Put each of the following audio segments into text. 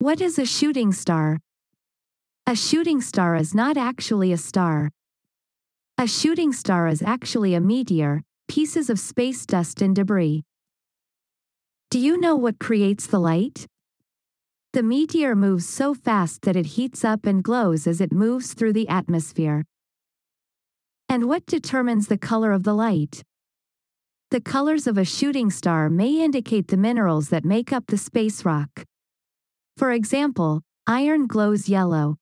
What is a shooting star? A shooting star is not actually a star. A shooting star is actually a meteor, pieces of space dust and debris. Do you know what creates the light? The meteor moves so fast that it heats up and glows as it moves through the atmosphere. And what determines the color of the light? The colors of a shooting star may indicate the minerals that make up the space rock. For example, iron glows yellow.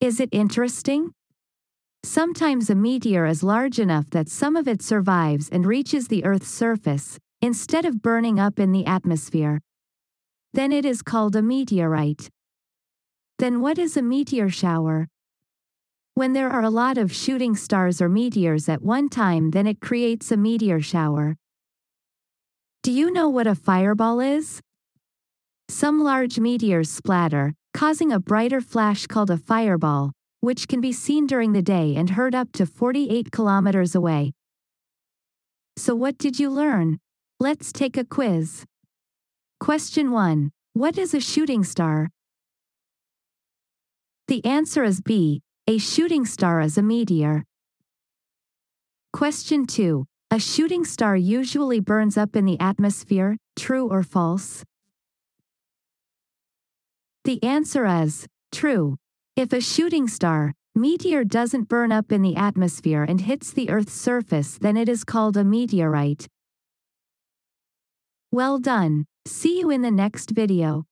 Is it interesting? Sometimes a meteor is large enough that some of it survives and reaches the Earth's surface, instead of burning up in the atmosphere. Then it is called a meteorite. Then what is a meteor shower? When there are a lot of shooting stars or meteors at one time then it creates a meteor shower. Do you know what a fireball is? Some large meteors splatter, causing a brighter flash called a fireball, which can be seen during the day and heard up to 48 kilometers away. So what did you learn? Let's take a quiz. Question 1. What is a shooting star? The answer is B. A shooting star is a meteor. Question 2. A shooting star usually burns up in the atmosphere, true or false? The answer is true. If a shooting star, meteor doesn't burn up in the atmosphere and hits the Earth's surface then it is called a meteorite. Well done. See you in the next video.